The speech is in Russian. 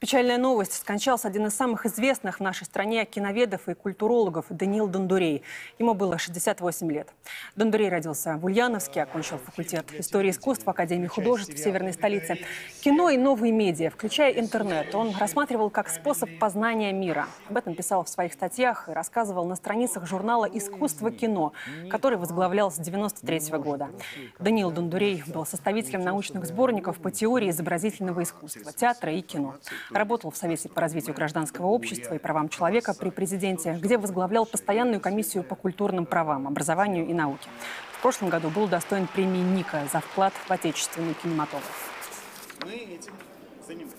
Печальная новость. Скончался один из самых известных в нашей стране киноведов и культурологов Даниил Дондурей. Ему было 68 лет. Дондурей родился в Ульяновске, окончил факультет истории искусств Академии художеств в северной столице. Кино и новые медиа, включая интернет, он рассматривал как способ познания мира. Об этом писал в своих статьях и рассказывал на страницах журнала «Искусство кино», который возглавлял с 93 года. Даниил Дондурей был составителем научных сборников по теории изобразительного искусства, театра и кино. Работал в Совете по развитию гражданского общества и правам человека при президенте, где возглавлял постоянную комиссию по культурным правам, образованию и науке. В прошлом году был удостоен премии Ника за вклад в отечественный кинематограф. Мы этим занимаемся.